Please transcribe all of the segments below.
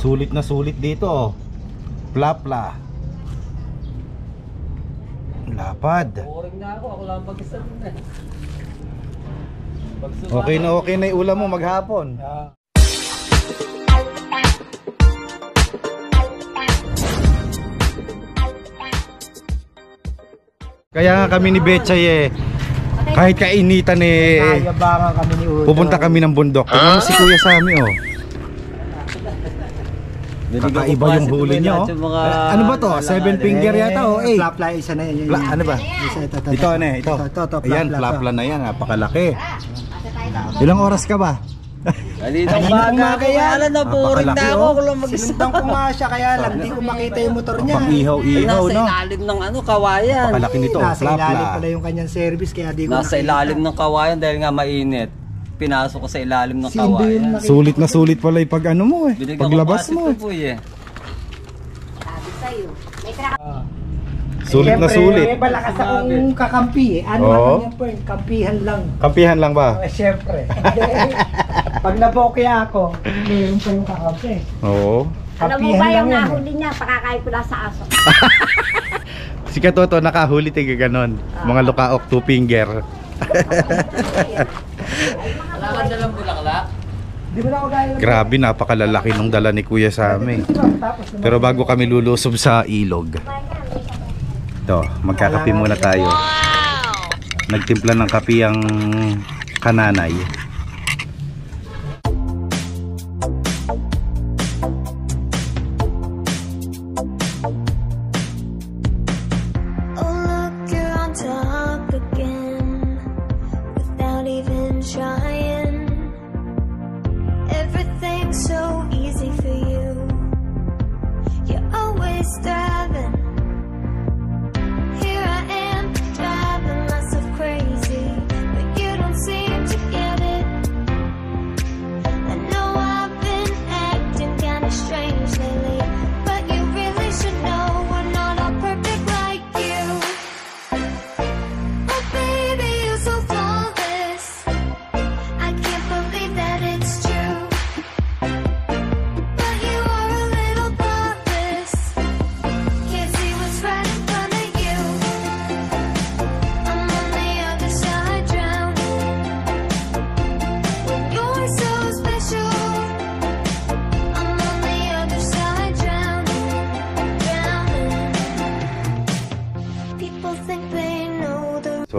Sulit na sulit dito oh. Plapla. Lapad. Boring na ako, ako lang mag-isa dun eh. Okay na okay na yung ulam mo maghapon. Kaya nga kami ni Betchay eh. Kahit kainitan eh. Kami ni Udo. Pupunta kami ng bundok. Tingnan mo si Kuya Sammy oh. Kakaiba yung huli niya oh. Eh, Ano ba to? Seven finger yata oh. Eh. Flapla, isa na yun. Pla- ano ba? Isa, ito, ito, Ito ano eh, ito. Ito, ito, Ayan, flapla, na yan, napakalaki. Ilang oras ka ba? Kanina umaga yan. alam na boring na ako, oh. ako lang mag-isa. Sinundan ko nga siya kaya lang, hindi ko makita yung motor niya. Pang ihaw-ihaw Nasa no. ilalim ng ano, kawayan. Napakalaki nito, Nasa ilalim pala yung kanyang service kaya di ko Nasa ilalim ng kawayan dahil nga mainit. Pinasok ko sa ilalim ng kawayan. Sulit na sulit pala yung pag ano mo eh. Binigyan Paglabas mo. po eh. Sabi sa'yo. May Sulit na Siyempre, sulit. eh, malakas akong kakampi eh. Ano naman yan po yun, kampihan lang. Kampihan lang ba? Eh, siyempre. Pag nabokya ako, meron pa yung kakampi. Oo. Alam mo ba lang yung eh. nahuli niya? Pakakain ko lang sa aso. Si Katoto nakahuli tiga ganon. Mga lukaok two finger. Wala ka dalang bulaklak? Di ba na ako gaya ng- Grabe napakalalaki nung dala ni Kuya sa amin. Pero bago kami lulusob sa ilog. Ito, magkakape muna tayo. Nagtimpla ng kape ang kananay.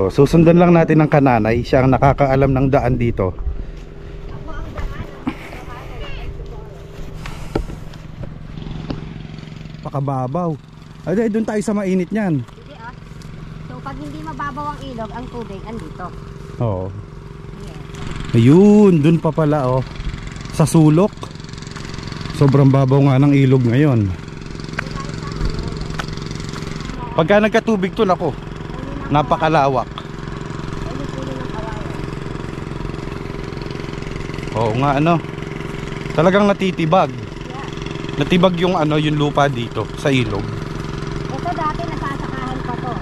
So susundan lang natin ng kananay. Siya ang nakakaalam ng daan dito. Pakababaw. Ay, doon tayo sa mainit niyan. Hindi ah. So pag hindi mababaw ang ilog, ang tubig andito. Oo. Yeah. Ayun, dun pa pala oh. Sa sulok. Sobrang babaw nga ng ilog ngayon. Pagka nagkatubig to nako, napakalawak. Ayun yung puno ng kawayan. Oo nga ano. Talagang natitibag. Yeah. Natibag yung ano, yung lupa dito sa ilog. Ito dati nasasakahan pa to.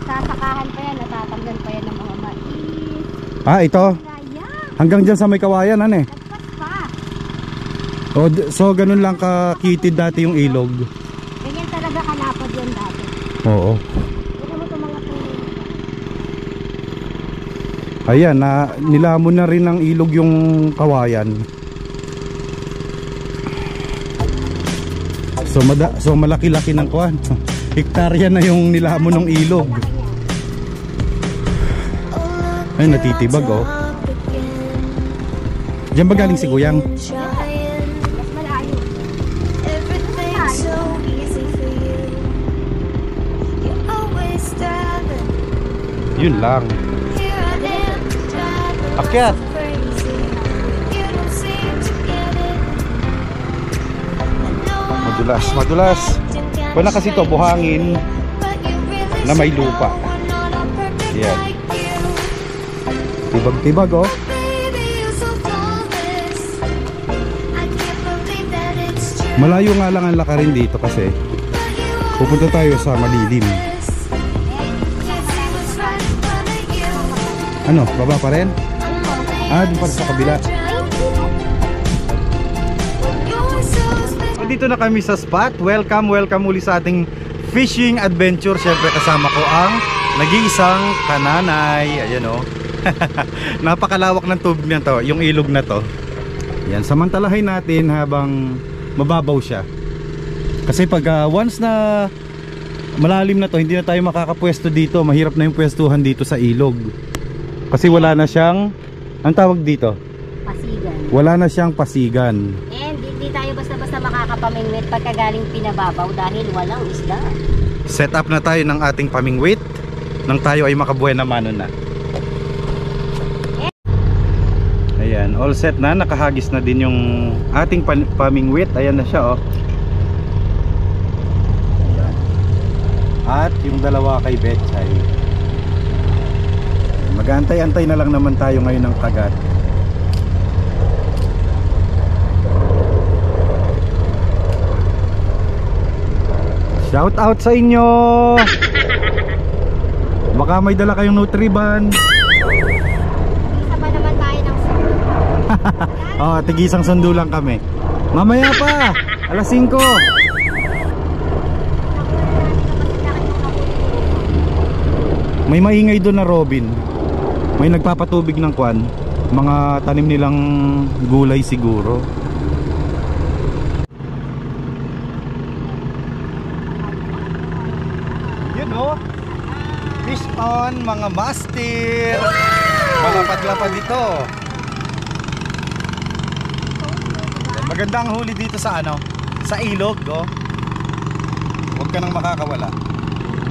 Nasasakahan pa yan, natatanggal pa yan ng mga mais. Ah, ito. Hanggang dyan sa may kawayan ano eh. nagpas pa. O, d- so ganun lang kakitid dati yung ilog. Ganyan talaga kalapad yan dati. Oo. Tignan mo itong mga puno. Ayan, na, nilamon na rin ng ilog yung kawayan. So, mada, so malaki-laki ng kuwan. Hektarya na yung nilamon ng ilog. Ay, natitibag oh. Diyan ba galing si Kuyang? Mas malayo. I've Madulas, madulas. Wala kasi to, buhangin na may lupa. Yan. Tibag-tibag oh. Malayo nga lang ang lakarin dito kasi pupunta tayo sa malilim. Ano, baba pa rin? Ah, dun pa other sa kabila. nandito na kami sa spot. Welcome, welcome uli sa ating fishing adventure. Siyempre kasama ko ang nag-iisang kananay. Ayan o. Napakalawak ng tubig na to, yung ilog na to. Yan, samantalahin natin habang mababaw siya. Kasi pag ah, once na malalim na to, hindi na tayo makakapwesto dito. Mahirap na yung pwestuhan dito sa ilog. Kasi wala na siyang, ang tawag dito? Pasigan. Wala na siyang pasigan. And hindi tayo basta-basta makakapamingwit pagkagaling pinababaw dahil walang isda. Set up na tayo ng ating pamingwit nang tayo ay makabuhay na mano na. Ayan, all set na. Nakahagis na din yung ating pamingwit. Ayan na siya, oh. At yung dalawa kay Betchay. Mag-antay-antay na lang naman tayo ngayon ng kagat. Shout out sa inyo! Baka may dala kayong Nutriban. Isa pa naman tayo ng sulo. Oh, tigisang sundo lang kami. Mamaya pa, alas 5. May maingay doon na Robin. May nagpapatubig ng kwan. Mga tanim nilang gulay siguro. Yun oh. Fish on mga master. Mga padlapad dito. Magandang huli dito sa ano? Sa ilog, oh. Huwag ka nang makakawala.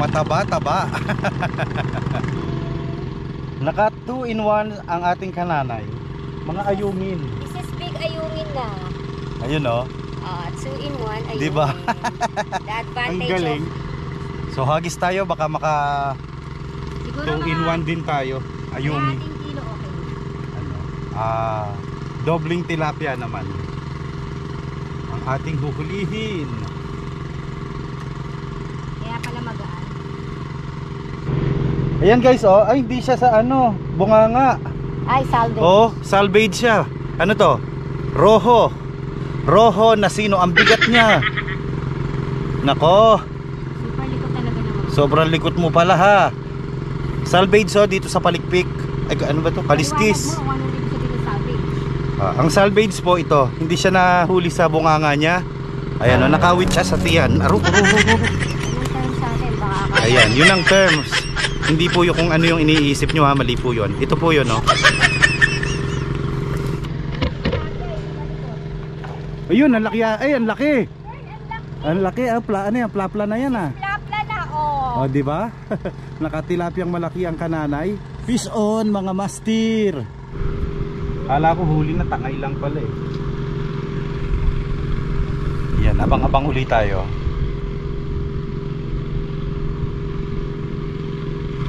Mataba-taba. Naka 2 in 1 ang ating kananay. Mga ayungin. This is big ayungin na. Ayun oh. Ah, two in one ayungin. Di ba? The Ang advantage galing. of... So hagis tayo baka maka Siguro 2 in 1 din tayo. Ayungin. Kalahating kilo okay. Ano? Ah, dobling tilapia naman. Ang ating huhulihin. Kaya pala magaan. Ayan guys, oh, ay hindi siya sa ano, bunganga. Ay, salve. Oh, salvage siya. Ano to? Roho. Roho na sino ang bigat niya. Nako, Super likod talaga naman. sobrang likot mo pala ha. Salvage so dito sa palikpik. Ay, ano ba to? Mo salvage. Ah, ang salvage po ito, hindi siya nahuli sa bunganga niya. Ayan, oh, nakawit siya sa tiyan. Aru, aru, aru, aru. Ayan, yun ang terms. Hindi po yung kung ano yung iniisip nyo ha, mali po yun. Ito po yun, no? Ayun, ang laki, ah. ay, ang laki. Ang laki, ah, pla, ano yan, plapla na yan, ah. Plapla na, oh. O, di ba? Nakatilapyang malaki ang kananay. Fish on, mga mastir. Kala ko huli na tangay lang pala eh. Yan, abang-abang uli tayo.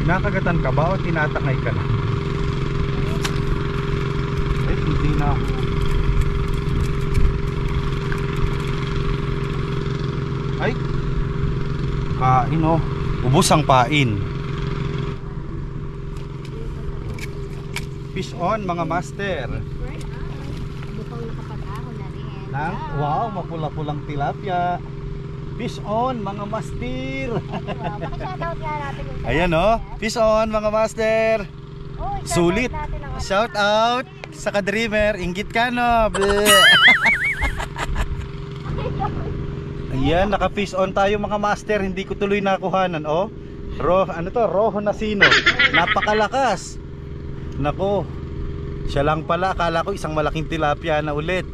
Kinakagatan ka ba o tinatangay ka na? Ay, hindi na ako. Ay, kain oh. Ubus ang pain. Fish on mga master. Rin. Nang, wow, mapula-pulang tilapia. Fish on mga master. Ayan oh, fish on mga master. Shoutout Sulit. Shout out sa ka-dreamer. Inggit ka no. Ayan, naka-fish on tayo mga master. Hindi ko tuloy nakuhanan. Oh, ro, ano to? Roho na sino? Napakalakas. Nako. Siya lang pala. Akala ko isang malaking tilapia na ulit.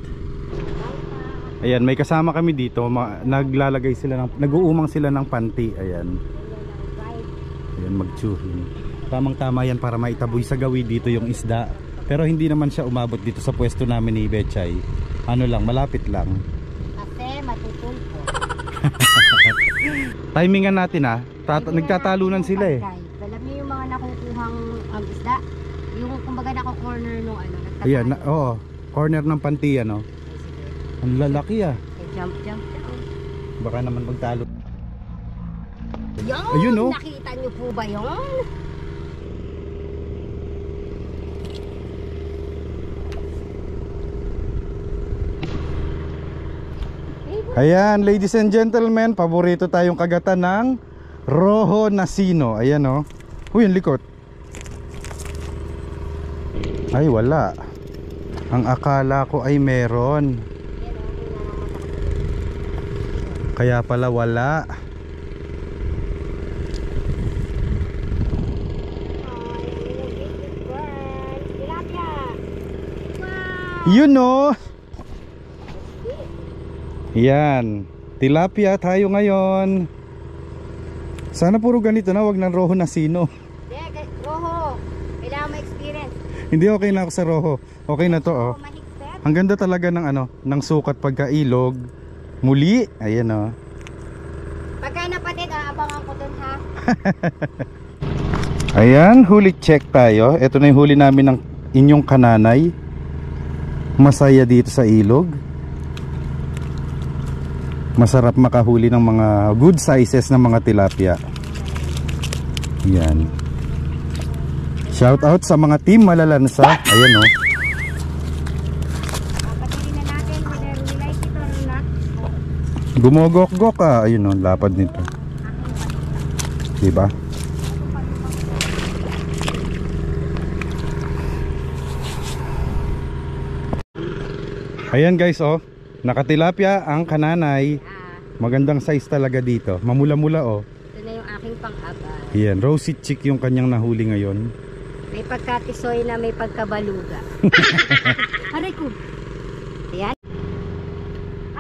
Ayan, may kasama kami dito. Ma- naglalagay sila ng nag-uumang sila ng panty. Ayan. Ayan, magtsuhin. Tamang-tama yan para maitaboy sa gawi dito yung isda. Pero hindi naman siya umabot dito sa pwesto namin ni Betchay. Ano lang, malapit lang. Kasi matutulpo. Timingan natin ah. Tat- nagtatalunan sila eh. Alam niyo yung mga nakukuhang um, isda? Yung kumbaga nako-corner nung ano. nagtatalo. Ayan, na, oo. Corner ng panty ano. Ang lalaki ah. Jump, jump, jump. Baka naman magtalo. Yun! Ayun, oh. Nakita niyo po ba yun? Ayan, ladies and gentlemen, paborito tayong kagatan ng Rojo Nasino. Ayan oh. Uy, ang likot. Ay, wala. Ang akala ko ay meron. Kaya pala wala. You know. Yan. Tilapia tayo ngayon. Sana puro ganito na, wag ng roho na sino. Yeah, roho. Kailangan mo experience. Hindi okay na ako sa roho. Okay na to oh. Ang ganda talaga ng ano, ng sukat pagka ilog. Muli, ayan oh. Pagka napatid, aabangan ko dun ha. Ayan, huli check tayo. Ito na yung huli namin ng inyong kananay. Masaya dito sa ilog. Masarap makahuli ng mga good sizes ng mga tilapia. Yan. Shout out sa mga team malalansa. Ayan oh. Gumogok-gok ah. Ayun oh, lapad nito. Diba? Ayan guys oh. Nakatilapia ang kananay. Magandang size talaga dito. Mamula-mula oh. ito na yung aking pang-aba. Ayan, rosy chick yung kanyang nahuli ngayon. May pagkatisoy na may pagkabaluga. Aray ko.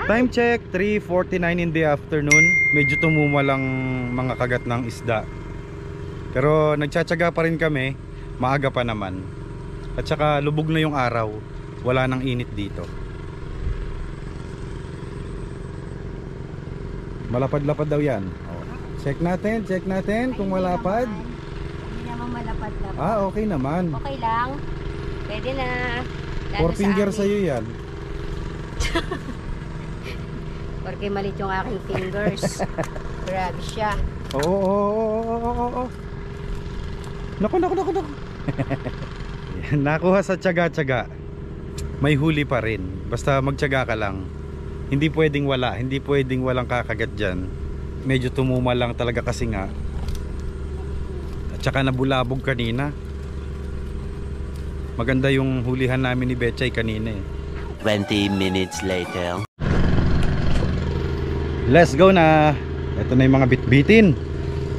Time check, 3.49 in the afternoon. Medyo tumuma lang mga kagat ng isda. Pero nagtsatsaga pa rin kami. Maaga pa naman. At saka lubog na yung araw. Wala nang init dito. Malapad-lapad daw yan. Oh. Check natin, check natin kung malapad. Hindi naman malapad na. Ah, okay naman. Okay lang. Pwede na. Four finger sa'yo yan. Porque malit yung aking fingers. Grabe siya. Oo, oo, oo, oo, oo, oo, oo. Naku, naku, naku, naku. Nakuha sa tsaga-tsaga. May huli pa rin. Basta magtsaga ka lang. Hindi pwedeng wala. Hindi pwedeng walang kakagat dyan. Medyo tumuma lang talaga kasi nga. At saka nabulabog kanina. Maganda yung hulihan namin ni Betchay kanina eh. 20 minutes later. Let's go na. Ito na yung mga bitbitin.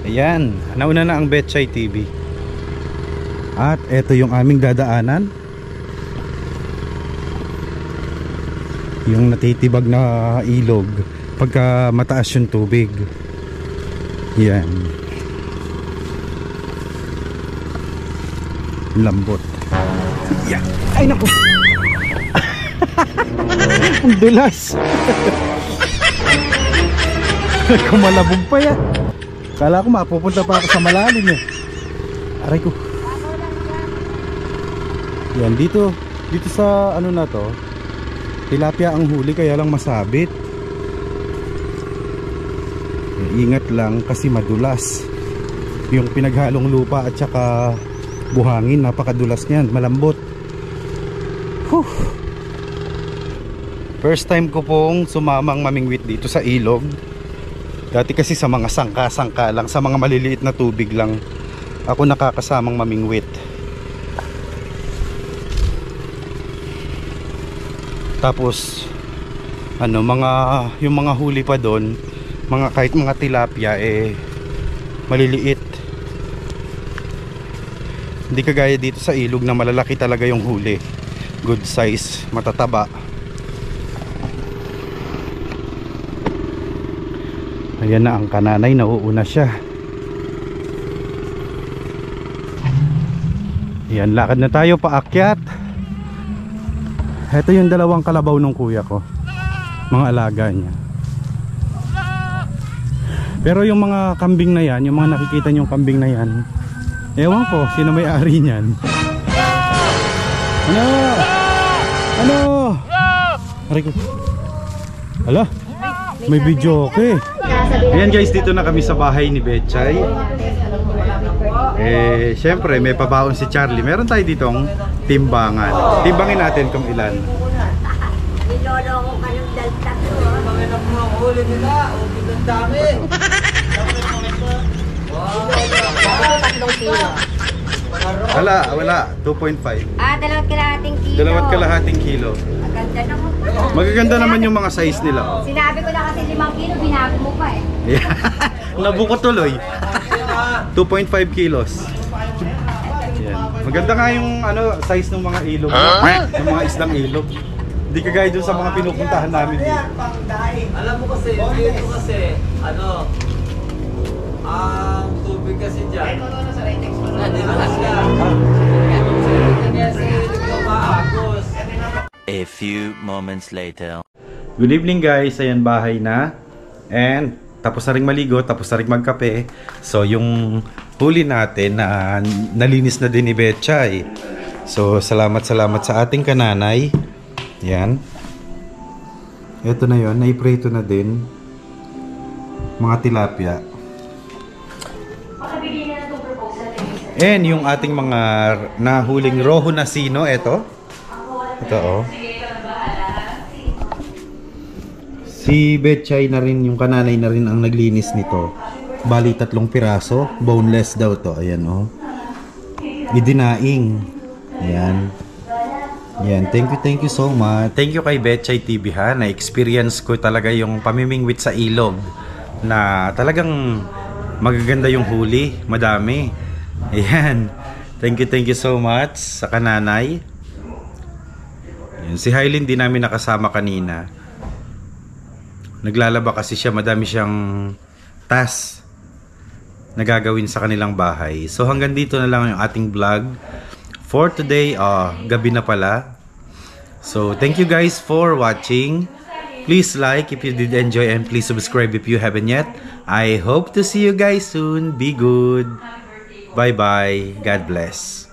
Ayan, nauna na ang Betchay TV. At ito yung aming dadaanan. Yung natitibag na ilog pagka mataas yung tubig. Yan. Lambot. Yan. Ay naku. ang dulas. Kumalabog pa yan. Kala ko mapupunta pa ako sa malalim eh. Aray ko. Yan dito. Dito sa ano na to. Tilapia ang huli kaya lang masabit. Ingat lang kasi madulas. Yung pinaghalong lupa at saka buhangin napakadulas niyan, malambot. Whew. First time ko pong sumamang mamingwit dito sa ilog. Dati kasi sa mga sangka-sangka lang, sa mga maliliit na tubig lang ako nakakasamang mamingwit. Tapos ano mga yung mga huli pa doon, mga kahit mga tilapia eh maliliit. Hindi kagaya dito sa ilog na malalaki talaga yung huli. Good size, matataba. Ayan na ang kananay, nauuna siya. Ayan, lakad na tayo paakyat. Ito yung dalawang kalabaw ng kuya ko. Mga alaga niya. Pero yung mga kambing na yan, yung mga nakikita niyong kambing na yan, ewan ko, sino may ari niyan. Ano? Ano? Aray ko. Hala, may video okay. Ayan guys, dito na kami sa bahay ni Betchay. Eh, syempre may pabaon si Charlie. Meron tayo ditong timbangan. Timbangin natin kung ilan. Nilolo ko ka ng daltat ko. huli nila. Oh, ang dami. Tatlong kilo. Wala, wala. 2.5. Ah, dalawat kalahating kilo. Dalawat kalahating kilo. Ang ganda naman pala. Magaganda naman yung mga size nila. oh. Sinabi ko na kasi limang kilo, binago mo pa eh. Yeah. Nabuko tuloy. 2.5 kilos. Yan. Maganda nga yung ano size ng mga ilog. Ng mga isdang ilog. Hindi kagaya dun sa mga pinupuntahan namin dito. Alam mo kasi, dito kasi, ano, ang tubig kasi dyan. Sa maagos. A few moments later. Good evening guys, ayan bahay na. And tapos na rin maligo, tapos na rin magkape. So yung huli natin na nalinis na din ni Betchay. So salamat salamat sa ating kananay. Yan. Ito na yon, naiprito na din. Mga tilapia. And yung ating mga nahuling roho na sino, ito. Ito oh. Si Betchay na rin, yung kananay na rin ang naglinis nito. Bali tatlong piraso, boneless daw to. Ayan oh. Idinaing. Ayan. Ayan, thank you, thank you so much. Thank you kay Betchay TV ha. Na-experience ko talaga yung pamimingwit sa ilog. Na talagang magaganda yung huli. Madami. Ayan. Thank you, thank you so much sa kananay. Ayan, si Hylin di namin nakasama kanina. Naglalaba kasi siya, madami siyang task na gagawin sa kanilang bahay. So hanggang dito na lang yung ating vlog for today. Ah, gabi na pala. So thank you guys for watching. Please like if you did enjoy and please subscribe if you haven't yet. I hope to see you guys soon. Be good. Bye bye. God bless.